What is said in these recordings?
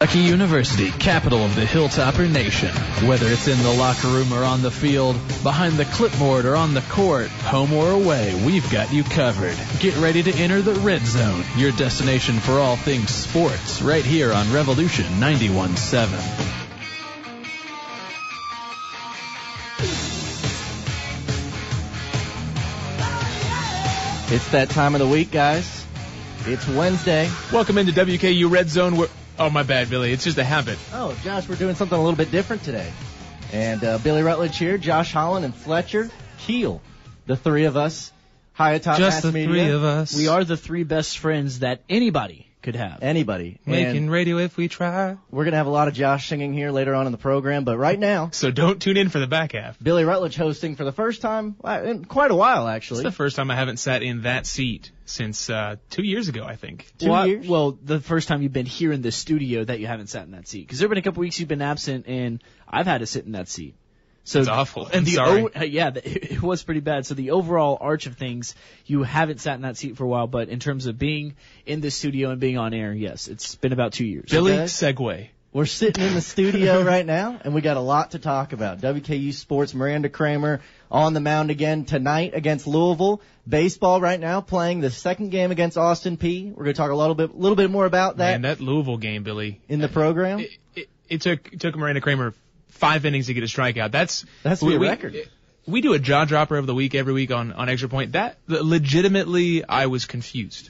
Kentucky University, capital of the Hilltopper Nation. Whether it's in the locker room or on the field, behind the clipboard or on the court, home or away, we've got you covered. Get ready to enter the Red Zone, your destination for all things sports, right here on Revolution 91.7. It's that time of the week, guys. It's Wednesday. Welcome into WKU Red Zone. Where, oh, my bad, Billy. It's just a habit. Oh, Josh, we're doing something a little bit different today. And uh, Billy Rutledge here, Josh Holland, and Fletcher Keel, the three of us, high atop Just mass the media. three of us. We are the three best friends that anybody could have. Anybody. making And radio if we try. we're gonna have a lot of Josh singing here later on in the program, but right now, So don't tune in for the back half. Billy Rutledge hosting for the first time uh, in quite a while, actually. It's the first time I haven't sat in that seat since uh, two years ago, I think. Two well, I- years? well, the first time you've been here in the studio that you haven't sat in that seat. Because there have been a couple weeks you've been absent, and I've had to sit in that seat. So It's awful. And the sorry. o- uh, yeah, the, it was pretty bad. So the overall arch of things, you haven't sat in that seat for a while. But in terms of being in the studio and being on air, yes, it's been about two years. Billy Okay. Segue. We're sitting in the studio right now, and we got a lot to talk about. WKU Sports, Miranda Kramer on the mound again tonight against Louisville. Baseball right now playing the second game against Austin Peay. We're going to talk a little bit, a little bit more about that Man, that Louisville game, Billy. in the program. It, it, it took it took Miranda Kramer five innings to get a strikeout. That's That's the we, we- record. We do a jaw dropper of the week every week on on extra point. That legitimately, I was confused.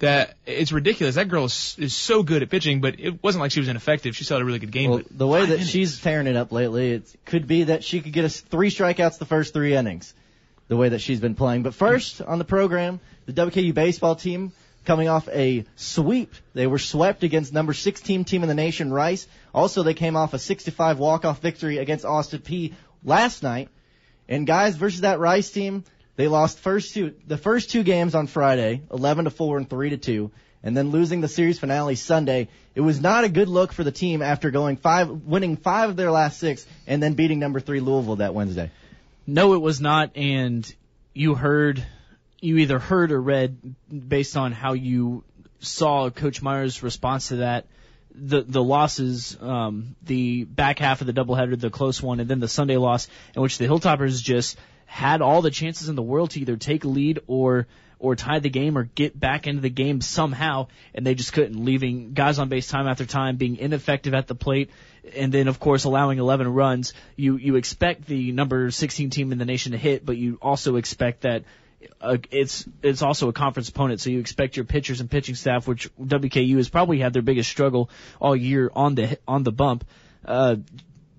That it's ridiculous. That girl is, is so good at pitching, but it wasn't like she was ineffective. She still had a really good game. Well, the way that innings. she's tearing it up lately, it could be that she could get us three strikeouts the first three innings. The way that she's been playing. But first on the program, the WKU baseball team coming off a sweep. They were swept against number 16 team in the nation, Rice. Also, they came off a 65 walk-off victory against Austin Peay last night. And guys, versus that Rice team, they lost first two the first two games on Friday, 11 to 4 and 3 to 2, and then losing the series finale Sunday. It was not a good look for the team after going five, winning five of their last six, and then beating number three Louisville that Wednesday. No, it was not. And you heard, you either heard or read based on how you saw Coach Myers' response to that. The the losses, um, the back half of the doubleheader, the close one, and then the Sunday loss, in which the Hilltoppers just had all the chances in the world to either take a lead or or tie the game or get back into the game somehow, and they just couldn't, leaving guys on base time after time, being ineffective at the plate, and then of course allowing 11 runs. You you expect the number 16 team in the nation to hit, but you also expect that uh, it's it's also a conference opponent, so you expect your pitchers and pitching staff, which WKU has probably had their biggest struggle all year on the on the bump. Uh,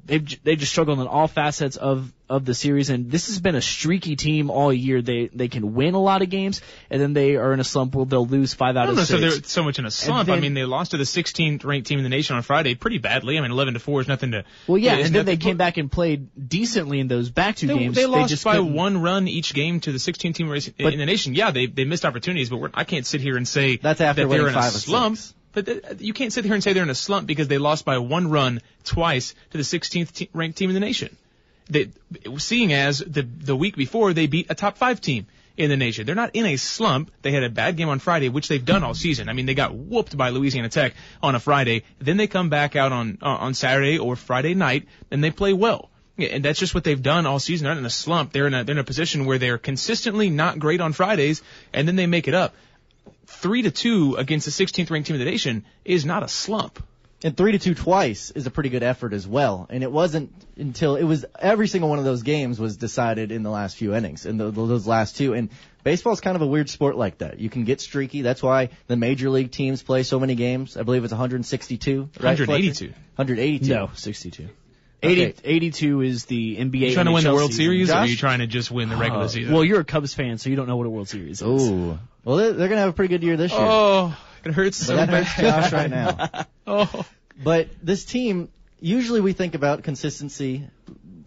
they've they've just struggled in all facets of of the series, and this has been a streaky team all year. They they can win a lot of games, and then they are in a slump where they'll lose five out I don't of know six. so they're so much in a slump. then- I mean, they lost to the 16th ranked team in the nation on Friday pretty badly. I mean, 11 to 4 is nothing to. well, yeah, and then they came back and played decently in those back two They, games. they lost just by couldn't- one run each game to the 16th team race But- in the nation. Yeah, they they missed opportunities, but I can't sit here and say That's after that they're in a slump. six. But th- you can't sit here and say they're in a slump because they lost by one run twice to the 16th te- ranked team in the nation. They, seeing as the the week before they beat a top five team in the nation, they're not in a slump. They had a bad game on Friday, which they've done all season. I mean, they got whooped by Louisiana Tech on a Friday. Then they come back out on uh, on Saturday or Friday night and they play well. Yeah, and that's just what they've done all season. They're not in a slump. They're in a they're in a position where they're consistently not great on Fridays, and then they make it up. Three to two against the 16th ranked team in the nation is not a slump. And three to two twice is a pretty good effort as well. And it wasn't until it was every single one of those games was decided in the last few innings, in those last two. And baseball's kind of a weird sport like that. You can get streaky. That's why the major league teams play so many games. I believe it's 162. Right, 182. 182. no 62. 80, Okay. 82 is the NBA. You trying to win the World season. Series, or are you trying to just win the regular Uh, season? Well, you're a Cubs fan, so you don't know what a World Series is. Ooh. Well, they're, they're going to have a pretty good year this year. oh, it hurts so but that bad. hurts Josh right now. Oh, But this team, usually we think about consistency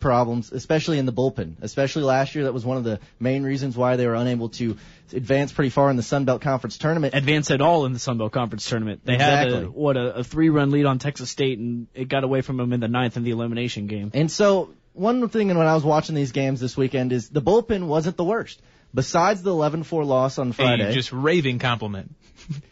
problems, especially in the bullpen. Especially last year, that was one of the main reasons why they were unable to advance pretty far in the Sun Belt Conference tournament. Advance at all in the Sun Belt Conference tournament. They had a, what a, a three-run lead on Texas State, and it got away from them in the ninth in the elimination game. And so, one thing and when I was watching these games this weekend is the bullpen wasn't the worst. Besides the 11-4 loss on Hey, Friday. just raving compliment.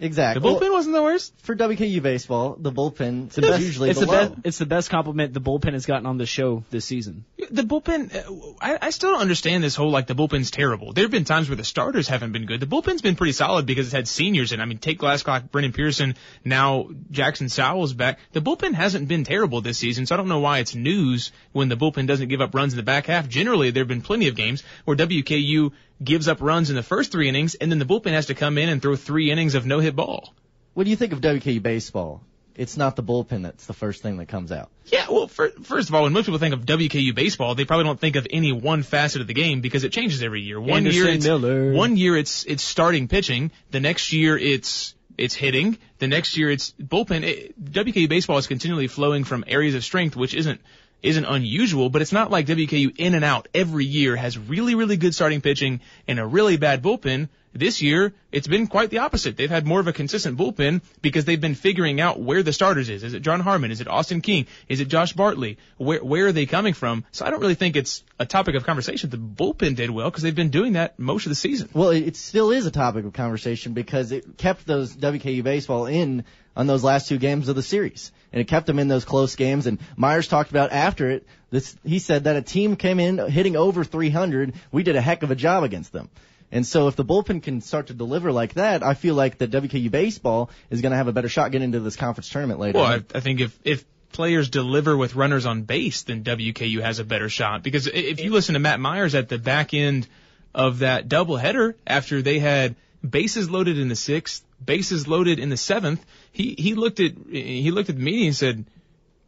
Exactly. The bullpen Well, wasn't the worst. for WKU baseball, the bullpen is the best, usually it's the, the best. It's the best compliment the bullpen has gotten on the show this season. The bullpen, uh, I, I still don't understand this whole like the bullpen's terrible. There have been times where the starters haven't been good. The bullpen's been pretty solid because it's had seniors in. I mean, take Glasscock, Brendan Pearson, now Jackson Sowell's back. The bullpen hasn't been terrible this season, so I don't know why it's news when the bullpen doesn't give up runs in the back half. Generally, there have been plenty of games where WKU gives up runs in the first three innings, and then the bullpen has to come in and throw three innings of no hit ball. What do you think of WKU baseball? It's not the bullpen that's the first thing that comes out. Yeah, well, fir- first of all, when most people think of WKU baseball, they probably don't think of any one facet of the game because it changes every year. One Anderson year it's Miller. one year it's it's starting pitching. The next year it's it's hitting. The next year it's bullpen. It, WKU baseball is continually flowing from areas of strength, which isn't isn't unusual, but it's not like WKU in and out every year has really really good starting pitching and a really bad bullpen. This year, it's been quite the opposite. They've had more of a consistent bullpen because they've been figuring out where the starters is. Is it John Harmon? Is it Austin King? Is it Josh Bartley? Where where are they coming from? So I don't really think it's a topic of conversation. The bullpen did well because they've been doing that most of the season. Well, it, it still is a topic of conversation because it kept those WKU baseball in on those last two games of the series, and it kept them in those close games. And Myers talked about after it. This he said that a team came in hitting over 300. We did a heck of a job against them. And so if the bullpen can start to deliver like that, I feel like the WKU baseball is going to have a better shot getting into this conference tournament later. Well, I, I think if if players deliver with runners on base, then WKU has a better shot. Because if you listen to Matt Myers at the back end of that doubleheader, after they had bases loaded in the sixth, bases loaded in the seventh, he he looked at he looked at the meeting and said,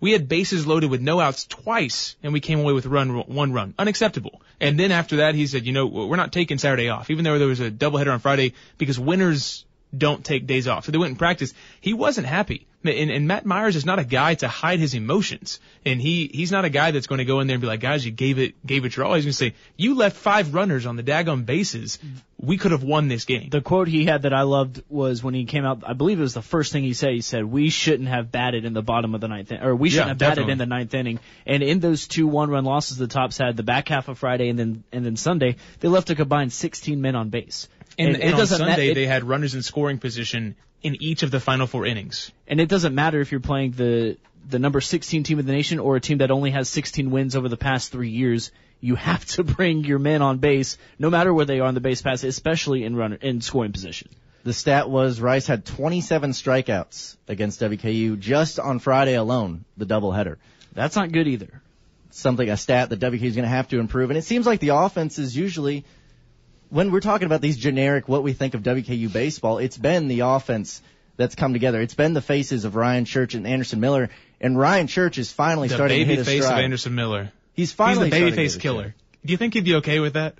"We had bases loaded with no outs twice, and we came away with run one run, unacceptable." And then after that, he said, "You know, we're not taking Saturday off, even though there was a doubleheader on Friday, because winners." Don't take days off. So they went and practiced. He wasn't happy. And, and Matt Myers is not a guy to hide his emotions. And he, he's not a guy that's going to go in there and be like, guys, you gave it, gave it your all. He's going to say, you left five runners on the daggone bases. We could have won this game. The quote he had that I loved was when he came out. I believe it was the first thing he said. He said, "We shouldn't have batted in the bottom of the ninth, in- or we shouldn't Yeah, have batted definitely. in the ninth inning." And in those two one-run losses, the Tops had the back half of Friday and then and then Sunday, they left a combined 16 men on base. And, and, it on doesn't ma- Sunday, it- they had runners in scoring position in each of the final four innings. and it doesn't matter if you're playing the the number 16 team of the nation or a team that only has 16 wins over the past three years. You have to bring your men on base, no matter where they are on the base pass, especially in runner in scoring position. The stat was Rice had 27 strikeouts against WKU just on Friday alone, the doubleheader. That's not good either. Something, a stat that WKU is going to have to improve. And it seems like the offense is usually, when we're talking about these generic, what we think of WKU baseball, it's been the offense that's come together. It's been the faces of Ryan Church and Anderson Miller. And Ryan Church is finally The starting to baby hit his face of. Anderson Miller. He's He's finally the starting to baby hit face his killer. stride. Do you think he'd be okay with that?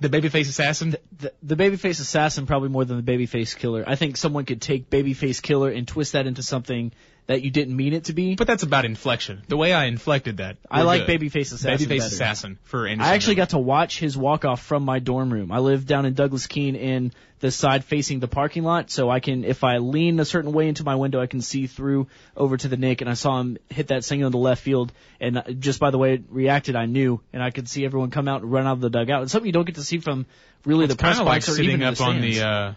The baby face assassin? The, the babyface assassin probably more than the babyface killer. I think someone could take babyface killer and twist that into something that you didn't mean it to be. But that's about inflection. The way I inflected that. I like good. babyface assassin. Babyface better. assassin for Anderson. I actually got to watch his walk off from my dorm room. I live down in Douglas Keen in the side facing the parking lot, so I can, if I lean a certain way into my window, I can see through over to the Nick, and I saw him hit that single in the left field, and just by the way it reacted, I knew, and I could see everyone come out and run out of the dugout. It's something you don't get to see from really the press kind like box or sitting even in up the on the uh,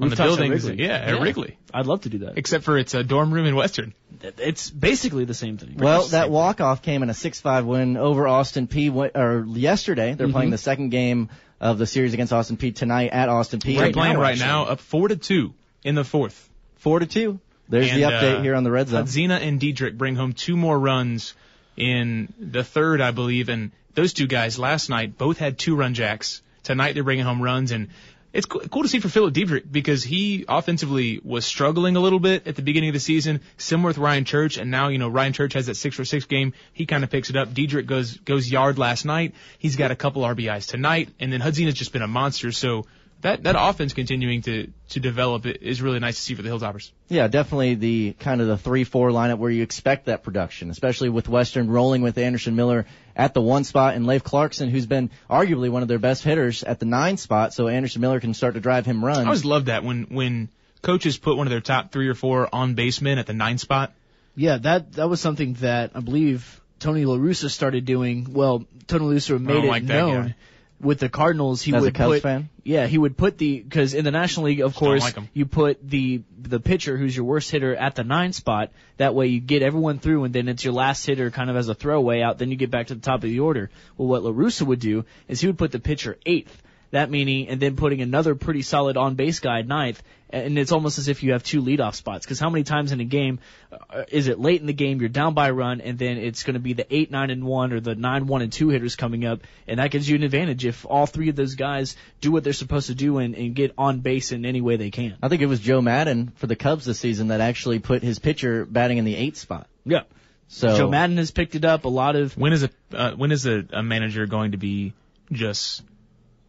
on the Rooftops at buildings. Wrigley. Yeah, at Yeah. Wrigley. I'd love to do that. Except for it's a dorm room in Western. It's basically the same thing. Well, that walk off came in a 6-5 win over Austin Peay. Or yesterday, they're Mm-hmm. playing the second game of the series against Austin Peay. tonight at Austin Peay. They're Right playing now, right actually. now up four to two in the fourth. Four to two. There's the update uh, here on the red zone. Hudzina and Diedrich bring home two more runs in the third, I believe, and those two guys last night both had two run jacks. Tonight they're bringing home runs, and it's cool, cool to see for Philip Diedrich because he offensively was struggling a little bit at the beginning of the season, similar with Ryan Church, and now you know Ryan Church has that six for six game. He kind of picks it up. Diedrich goes goes yard last night. He's got a couple RBIs tonight, and then Hudzina's just been a monster. So that that offense continuing to to develop is really nice to see for the Hilltoppers. Yeah, definitely the kind of the three-four lineup where you expect that production, especially with Western rolling with Anderson Miller at the one spot and Leif Clarkson, who's been arguably one of their best hitters at the nine spot, so Anderson Miller can start to drive him runs. I always love that when when coaches put one of their top three or four on basemen at the nine spot. Yeah, that that was something that I believe Tony La Russa started doing. Well, Tony La Russa made don't it like that known guy. With the Cardinals, he As a would Cubs put fan? yeah he would put the because in the National League, of Just course, like 'em. you put the the pitcher who's your worst hitter at the nine spot. That way you get everyone through, and then it's your last hitter kind of as a throwaway out. Then you get back to the top of the order. Well, what La Russa would do is he would put the pitcher eighth. That meaning, and then putting another pretty solid on base guy ninth, and it's almost as if you have two leadoff spots. Because how many times in a game uh, is it late in the game, you're down by a run, and then it's going to be the eight, nine, and one, or the nine, one, and two hitters coming up, and that gives you an advantage if all three of those guys do what they're supposed to do and, and get on base in any way they can. I think it was Joe Maddon for the Cubs this season that actually put his pitcher batting in the eighth spot. Yeah. So Joe Maddon has picked it up. A lot of When is a uh, when is a, a manager going to be just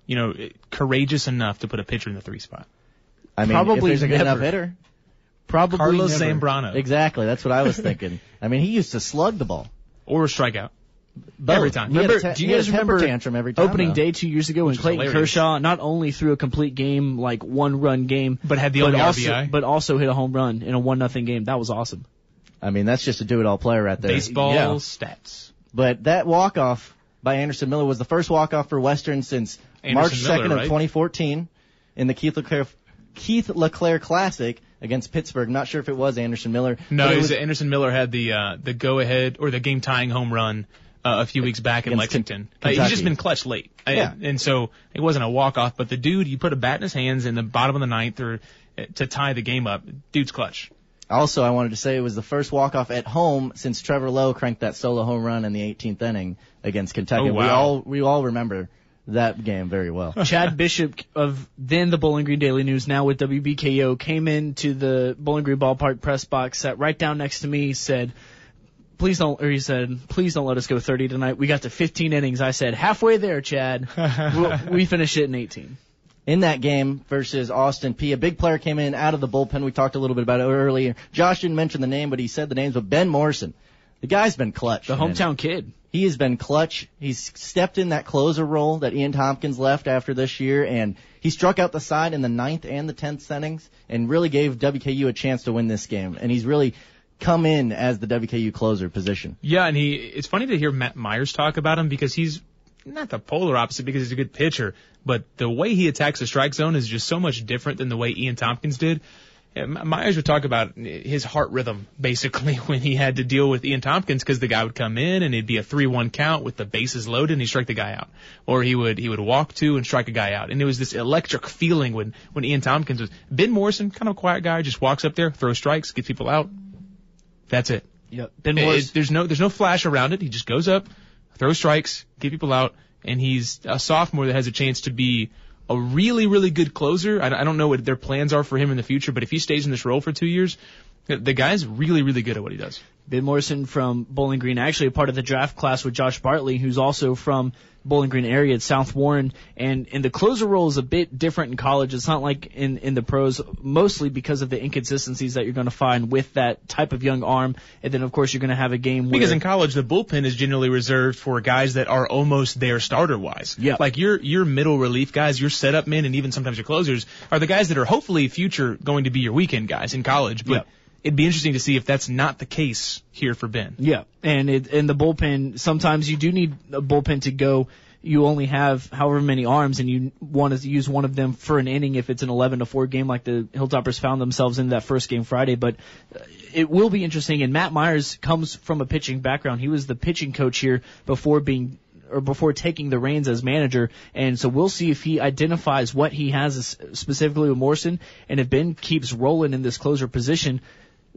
you know courageous enough to put a pitcher in the three spot? I mean, Probably if there's a good never. enough hitter. probably Carlos never. Zambrano Exactly, that's what I was thinking. I mean, he used to slug the ball. or a strikeout. Both. Every time. He had a Remember, te- do you he had a guys remember tantrum every time? opening though. day two years ago when Clayton hilarious. Kershaw not only threw a complete game, like one run game, But had the but also, RBI. but also hit a home run in a one nothing game. That was awesome. I mean, that's just a do-it-all player right there. Baseball Yeah. stats. But that walk-off by Anderson Miller was the first walk-off for Western since Anderson March Miller, 2nd of right? 2014 in the Keith LeClair, Keith LeClair Classic against Pittsburgh. Not sure if it was Anderson Miller. No, it was Anderson Miller had the uh, the go ahead or the game tying home run uh, a few weeks back in Lexington. Uh, he's just been clutch late, Uh, Yeah. and so it wasn't a walk off. But the dude, you put a bat in his hands in the bottom of the ninth or uh, to tie the game up. Dude's clutch. Also, I wanted to say it was the first walk-off at home since Trevor Lowe cranked that solo home run in the 18th inning against Kentucky. Oh, wow. We all we all remember that game very well. Chad Bishop of then the Bowling Green Daily News, now with WBKO, came into the Bowling Green Ballpark press box, sat right down next to me, said, "Please don't," or he said, "Please don't let us go 30 tonight. We got to 15 innings." I said, "Halfway there, Chad. We'll- we finished it in 18." in that game versus Austin Peay. A big player came in out of the bullpen. We talked a little bit about it earlier. Josh didn't mention the name, but he said the names. But Ben Morrison, the guy's been clutch. The man. hometown kid. He has been clutch. He's stepped in that closer role that Ian Tompkins left after this year, and he struck out the side in the ninth and the tenth innings, and really gave WKU a chance to win this game. And he's really come in as the WKU closer position. Yeah, and he it's funny to hear Matt Myers talk about him because he's not the polar opposite because he's a good pitcher, but the way he attacks the strike zone is just so much different than the way Ian Tompkins did. Myers would talk about his heart rhythm basically when he had to deal with Ian Tompkins because the guy would come in and it'd be a three-one count with the bases loaded and he'd strike the guy out, or he would he would walk two and strike a guy out, and it was this electric feeling when when Ian Tompkins was Ben Morrison, kind of a quiet guy, just walks up there, throws strikes, gets people out. That's it. Yep. Ben It- Morris. it- there's no there's no flash around it. He just goes up, throws strikes, get people out, and he's a sophomore that has a chance to be a really really good closer. I, don't know what their plans are for him in the future, but if he stays in this role for two years, the guy's really really good at what he does. Ben Morrison from Bowling Green, actually a part of the draft class with Josh Bartley, who's also from Bowling Green area at South Warren. And, and the closer role is a bit different in college. It's not like in, in the pros, mostly because of the inconsistencies that you're going to find with that type of young arm. And then, of course, you're going to have a game where. Because in college, the bullpen is generally reserved for guys that are almost there starter wise. Yeah. Like your your middle relief guys, your setup men, and even sometimes your closers are the guys that are hopefully future going to be your weekend guys in college. But Yeah. It'd be interesting to see if that's not the case here for Ben. Yeah, and it and the bullpen sometimes you do need a bullpen to go. You only have however many arms, and you want to use one of them for an inning if it's an 11 to 4 game like the Hilltoppers found themselves in that first game Friday. But uh, it will be interesting. And Matt Myers comes from a pitching background. He was the pitching coach here before being or before taking the reins as manager. And so we'll see if he identifies what he has specifically with Morrison, and if Ben keeps rolling in this closer position.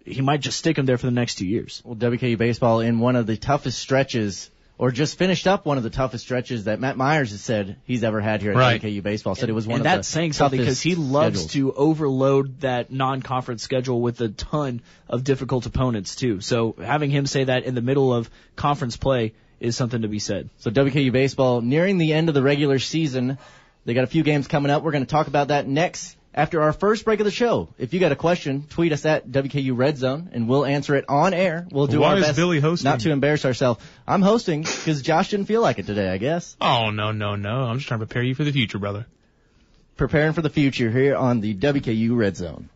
He might just stick him there for the next two years. Well, WKU baseball in one of the toughest stretches, or just finished up one of the toughest stretches that Matt Myers has said he's ever had here at Right. WKU baseball. Said it was one and of that's the saying something because he loves schedules. to overload that non-conference schedule with a ton of difficult opponents too. So having him say that in the middle of conference play is something to be said. So WKU baseball nearing the end of the regular season. They got a few games coming up. We're going to talk about that next after our first break of the show. If you got a question, tweet us at WKU Red Zone and we'll answer it on air. We'll do Why our is best Billy hosting? not to embarrass ourselves. I'm hosting because Josh didn't feel like it today, I guess. Oh no no no! I'm just trying to prepare you for the future, brother. Preparing for the future here on the WKU Red Zone.